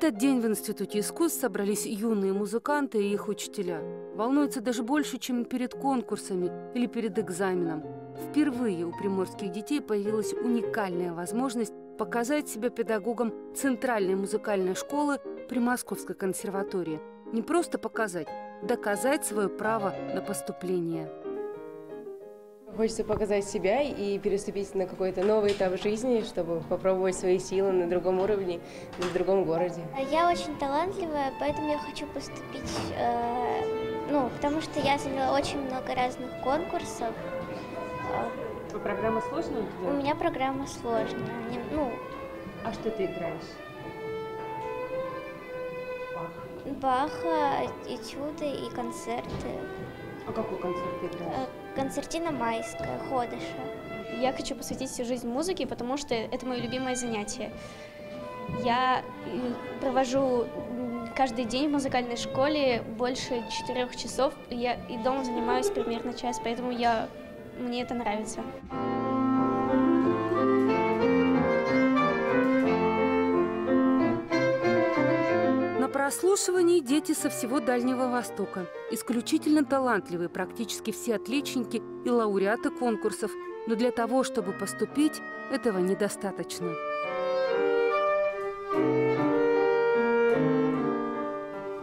этот день в Институте искусств собрались юные музыканты и их учителя. Волнуются даже больше, чем перед конкурсами или перед экзаменом. Впервые у приморских детей появилась уникальная возможность показать себя педагогом Центральной музыкальной школы при Московской консерватории. Не просто показать, доказать свое право на поступление. Хочется показать себя и переступить на какой-то новый этап жизни, чтобы попробовать свои силы на другом уровне, в другом городе. Я очень талантливая, поэтому я хочу поступить, э, ну, потому что я заняла очень много разных конкурсов. А программа сложная у тебя? У меня программа сложная. Мне, ну, а что ты играешь? Баха, этюды и концерты. А какой концерт ты играешь? Концертина майская, ходыша. Я хочу посвятить всю жизнь музыке, потому что это мое любимое занятие. Я провожу каждый день в музыкальной школе больше четырех часов, я, и дома занимаюсь примерно час, поэтому я, мне это нравится. Прослушивании дети со всего Дальнего Востока. Исключительно талантливые практически все отличники и лауреаты конкурсов. Но для того, чтобы поступить, этого недостаточно.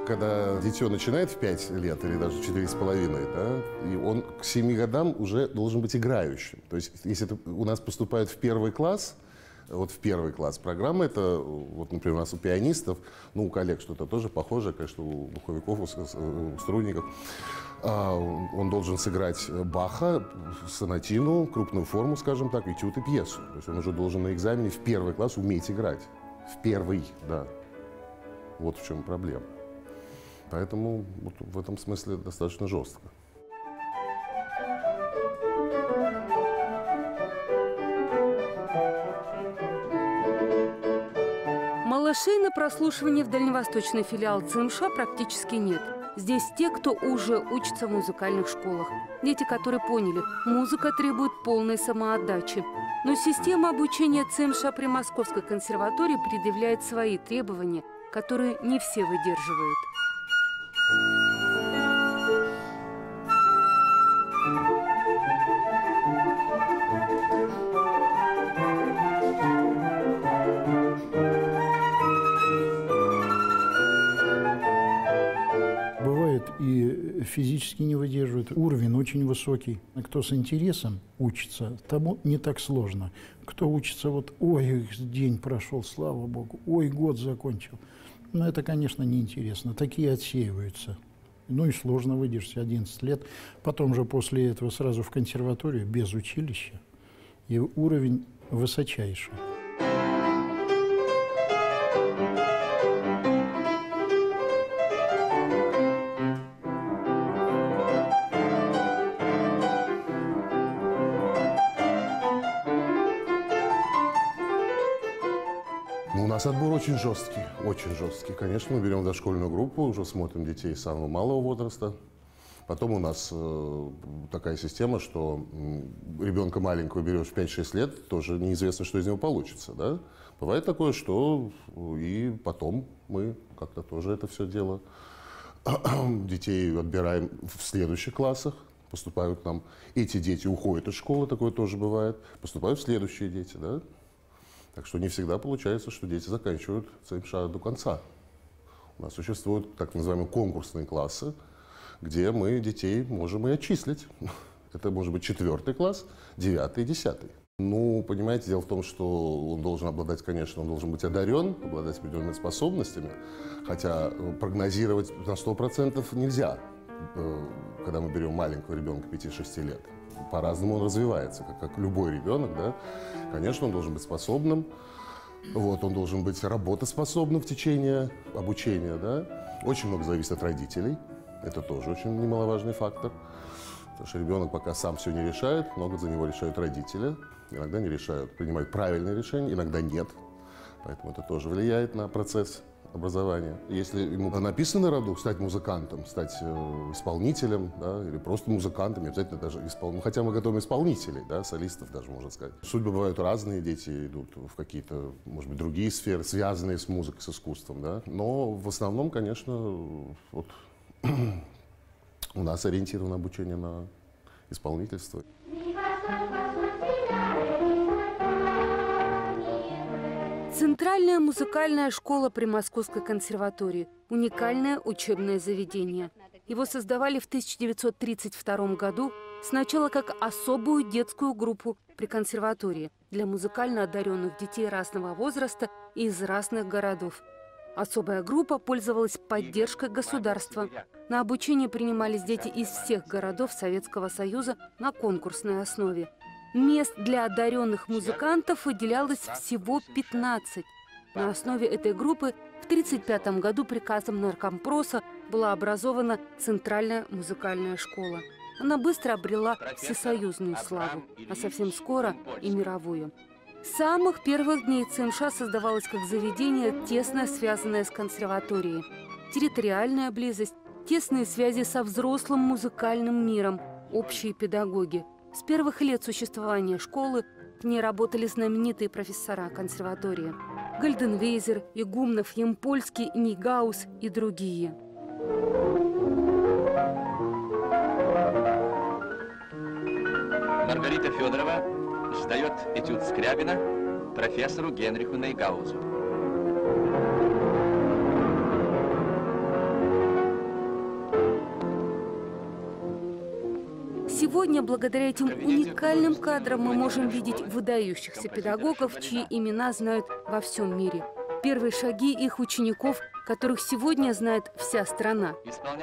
Когда дитё начинает в 5 лет или даже в 4,5, да, и он к 7 годам уже должен быть играющим. То есть если это у нас поступает в первый класс – вот в первый класс программы. Это, вот, например, у нас у пианистов, ну, у коллег что-то тоже похожее, конечно, у духовиков, у, у струнников. А, он должен сыграть Баха, сонатину, крупную форму, скажем так, этюд и пьесу. То есть он уже должен на экзамене в первый класс уметь играть. В первый, да. Вот в чем проблема. Поэтому вот в этом смысле достаточно жестко. Малышей на прослушивание в дальневосточный филиал ЦМШ практически нет. Здесь те, кто уже учится в музыкальных школах. Дети, которые поняли, музыка требует полной самоотдачи. Но система обучения ЦМШ при Московской консерватории предъявляет свои требования, которые не все выдерживают. Физически не выдерживают. Уровень очень высокий. Кто с интересом учится, тому не так сложно. Кто учится вот, ой, день прошел, слава богу, ой, год закончил. Но это, конечно, неинтересно. Такие отсеиваются. Ну и сложно выдержать 11 лет. Потом же после этого сразу в консерваторию без училища. И уровень высочайший. Нас отбор очень жесткий, очень жесткий. Конечно, мы берем дошкольную группу, уже смотрим детей самого малого возраста. Потом у нас э, такая система, что э, ребенка маленького берешь в 5-6 лет, тоже неизвестно, что из него получится. Да? Бывает такое, что и потом мы как-то тоже это все дело детей отбираем в следующих классах, поступают к нам. Эти дети уходят из школы, такое тоже бывает, поступают следующие дети. Да? Так что не всегда получается, что дети заканчивают ЦМШ до конца. У нас существуют так называемые конкурсные классы, где мы детей можем и отчислить. Это может быть четвертый класс, девятый, десятый. Ну, понимаете, дело в том, что он должен обладать, конечно, он должен быть одарен, обладать определенными способностями, хотя э, прогнозировать на 100% нельзя, э, когда мы берем маленького ребенка 5-6 лет по-разному он развивается, как, как любой ребенок, да. Конечно, он должен быть способным, вот, он должен быть работоспособным в течение обучения, да. Очень много зависит от родителей, это тоже очень немаловажный фактор. Потому что ребенок пока сам все не решает, много за него решают родители. Иногда не решают, принимают правильные решения, иногда нет. Поэтому это тоже влияет на процесс образования. Если ему написано на роду стать музыкантом, стать э, исполнителем, да, или просто музыкантом, не обязательно даже исполнителем. Хотя мы готовим исполнителей, да, солистов даже, можно сказать. Судьбы бывают разные, дети идут в какие-то, может быть, другие сферы, связанные с музыкой, с искусством, да. Но в основном, конечно, вот у нас ориентировано обучение на исполнительство. Центральная музыкальная школа при Московской консерватории – уникальное учебное заведение. Его создавали в 1932 году сначала как особую детскую группу при консерватории для музыкально одаренных детей разного возраста и из разных городов. Особая группа пользовалась поддержкой государства. На обучение принимались дети из всех городов Советского Союза на конкурсной основе. Мест для одаренных музыкантов выделялось всего 15. На основе этой группы в 1935 году приказом наркомпроса была образована Центральная музыкальная школа. Она быстро обрела всесоюзную славу, а совсем скоро и мировую. С самых первых дней ЦМШ создавалось как заведение, тесно связанное с консерваторией. Территориальная близость, тесные связи со взрослым музыкальным миром, общие педагоги – с первых лет существования школы в ней работали знаменитые профессора консерватории. Гальденвейзер, Игумнов, Емпольский, Нигаус и другие. Маргарита Федорова сдает этюд Скрябина профессору Генриху Нейгаузу. Сегодня, благодаря этим уникальным кадрам, мы можем видеть выдающихся педагогов, чьи имена знают во всем мире. Первые шаги их учеников, которых сегодня знает вся страна.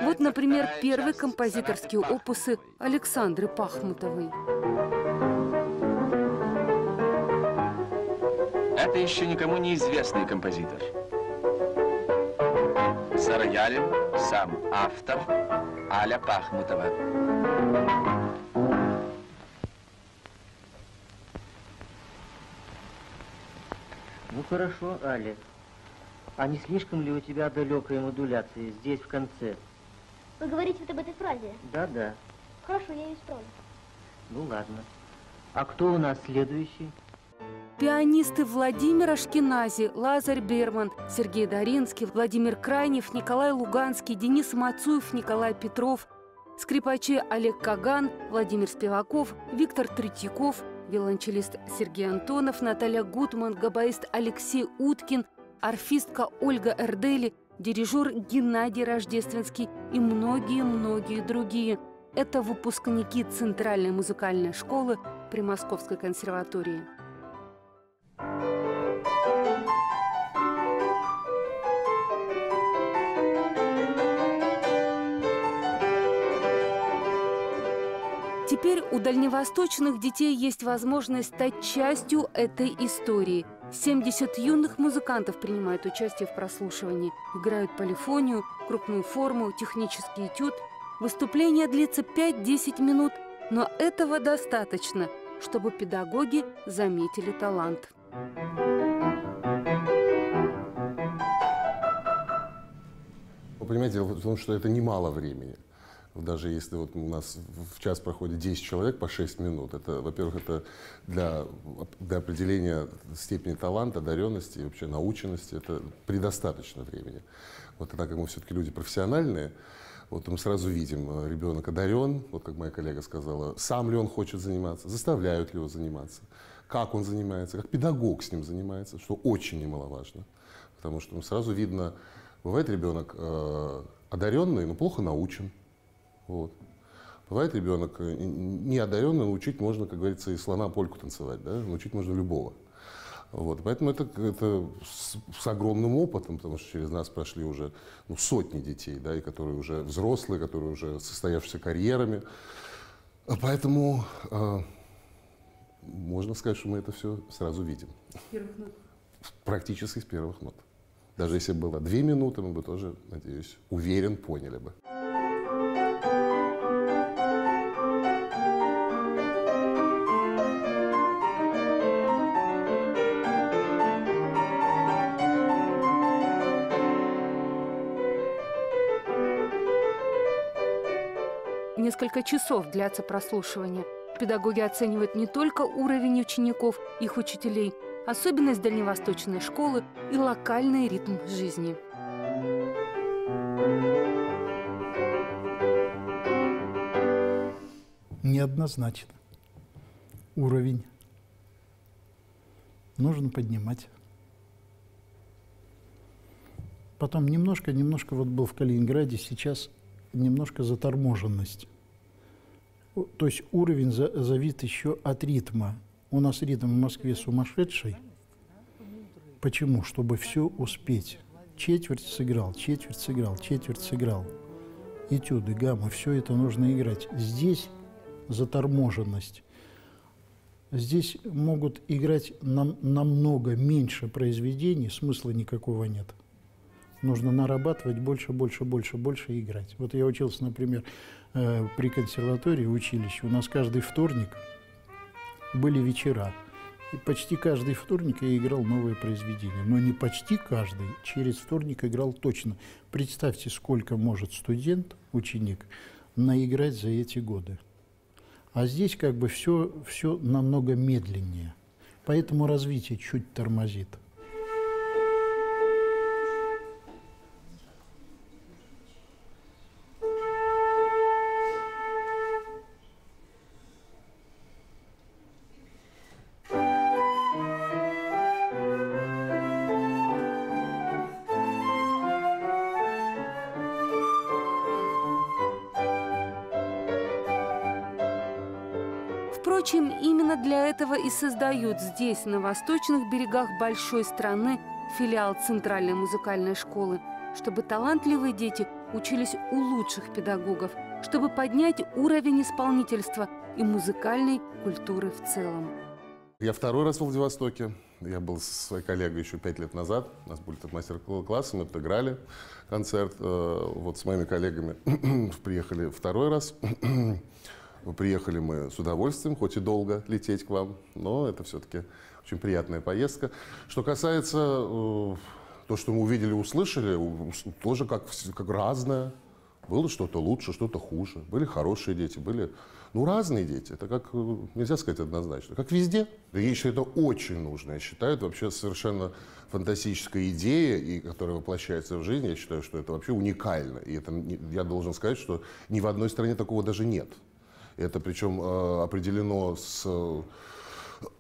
Вот, например, первые композиторские опусы Александры Пахмутовой. Это еще никому неизвестный композитор. С роялем сам автор Аля Пахмутова. Ну хорошо, Аля. А не слишком ли у тебя далекая модуляция здесь, в конце? Вы говорите вот об этой фразе? Да-да. Хорошо, я ее исправлю. Ну ладно. А кто у нас следующий? Пианисты Владимир Ашкенази, Лазарь Берман, Сергей Даринский, Владимир Крайнев, Николай Луганский, Денис Мацуев, Николай Петров, скрипачи Олег Каган, Владимир Спиваков, Виктор Третьяков, виолончелист Сергей Антонов, Наталья Гутман, габаист Алексей Уткин, арфистка Ольга Эрдели, дирижер Геннадий Рождественский и многие-многие другие. Это выпускники Центральной музыкальной школы при Московской консерватории. Теперь у дальневосточных детей есть возможность стать частью этой истории. 70 юных музыкантов принимают участие в прослушивании, играют полифонию, крупную форму, технический этюд. Выступление длится 5-10 минут, но этого достаточно, чтобы педагоги заметили талант. Вы понимаете, дело в том, что это немало времени. Даже если вот у нас в час проходит 10 человек по 6 минут, это, во-первых, это для, для определения степени таланта, одаренности и вообще наученности, это предостаточно времени. Вот так как мы все-таки люди профессиональные, вот мы сразу видим, э, ребенок одарен, вот как моя коллега сказала, сам ли он хочет заниматься, заставляют ли его заниматься, как он занимается, как педагог с ним занимается, что очень немаловажно. Потому что сразу видно, бывает ребенок э, одаренный, но плохо научен, вот. Бывает ребенок э, не одаренный, научить можно, как говорится, и слона польку танцевать, да? научить можно любого. Вот. Поэтому это, это с, с огромным опытом, потому что через нас прошли уже ну, сотни детей, да, и которые уже взрослые, которые уже состоявшиеся карьерами. Поэтому э, можно сказать, что мы это все сразу видим. С первых нот? Практически с первых нот. Даже если было две минуты, мы бы тоже, надеюсь, уверен, поняли бы. Несколько часов длятся прослушивания. Педагоги оценивают не только уровень учеников, их учителей, особенность дальневосточной школы и локальный ритм жизни. Неоднозначно. Уровень нужно поднимать. Потом немножко, немножко вот был в Калининграде, сейчас немножко заторможенность. То есть уровень за, зависит еще от ритма. У нас ритм в Москве сумасшедший. Почему? Чтобы все успеть. Четверть сыграл, четверть сыграл, четверть сыграл. Этюды, гаммы, все это нужно играть. Здесь заторможенность. Здесь могут играть нам, намного меньше произведений, смысла никакого нет. Нужно нарабатывать больше, больше, больше, больше играть. Вот я учился, например, э, при консерватории, училище. У нас каждый вторник были вечера. И почти каждый вторник я играл новые произведения. Но не почти каждый, через вторник играл точно. Представьте, сколько может студент, ученик, наиграть за эти годы. А здесь как бы все, все намного медленнее. Поэтому развитие чуть тормозит. Именно для этого и создают здесь, на восточных берегах большой страны, филиал Центральной музыкальной школы, чтобы талантливые дети учились у лучших педагогов, чтобы поднять уровень исполнительства и музыкальной культуры в целом. Я второй раз в Владивостоке. Я был со своей коллегой еще пять лет назад. У нас были тут мастер-классы, мы отыграли концерт. Э, вот с моими коллегами приехали второй раз. Приехали мы с удовольствием, хоть и долго лететь к вам, но это все-таки очень приятная поездка. Что касается э, то, что мы увидели, услышали, тоже как, как разное. Было что-то лучше, что-то хуже. Были хорошие дети, были ну, разные дети. Это как, э, нельзя сказать однозначно, как везде. Ей это очень нужно. Я считаю, это вообще совершенно фантастическая идея, и, которая воплощается в жизнь. Я считаю, что это вообще уникально. И это, я должен сказать, что ни в одной стране такого даже нет. Это причем э, определено с,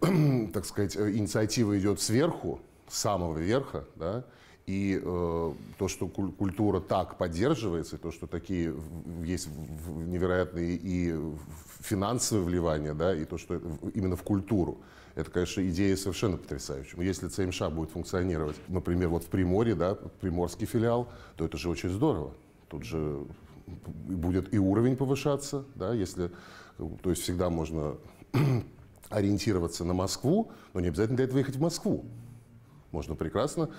так сказать, инициатива идет сверху, с самого верха, да, и э, то, что культура так поддерживается, то, что такие есть невероятные и финансовые вливания, да, и то, что именно в культуру, это, конечно, идея совершенно потрясающая. Если ЦМШ будет функционировать, например, вот в Приморье, да, приморский филиал, то это же очень здорово. Тут же будет и уровень повышаться, да, если, то есть всегда можно ориентироваться на Москву, но не обязательно для этого ехать в Москву. Можно прекрасно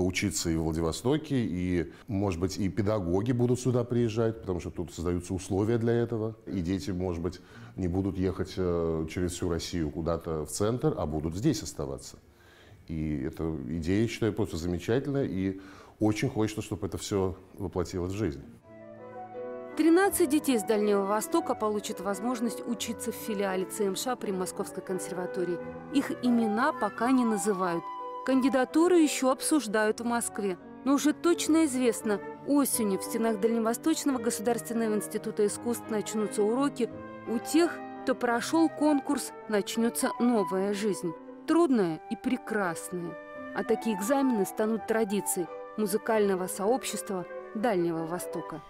учиться и в Владивостоке, и, может быть, и педагоги будут сюда приезжать, потому что тут создаются условия для этого. И дети, может быть, не будут ехать э, через всю Россию куда-то в центр, а будут здесь оставаться. И эта идея, я считаю, просто замечательная, и очень хочется, чтобы это все воплотилось в жизнь. 13 детей с Дальнего Востока получат возможность учиться в филиале ЦМШ при Московской консерватории. Их имена пока не называют. Кандидатуры еще обсуждают в Москве. Но уже точно известно, осенью в стенах Дальневосточного государственного института искусств начнутся уроки. У тех, кто прошел конкурс, начнется новая жизнь. Трудная и прекрасная. А такие экзамены станут традицией музыкального сообщества Дальнего Востока.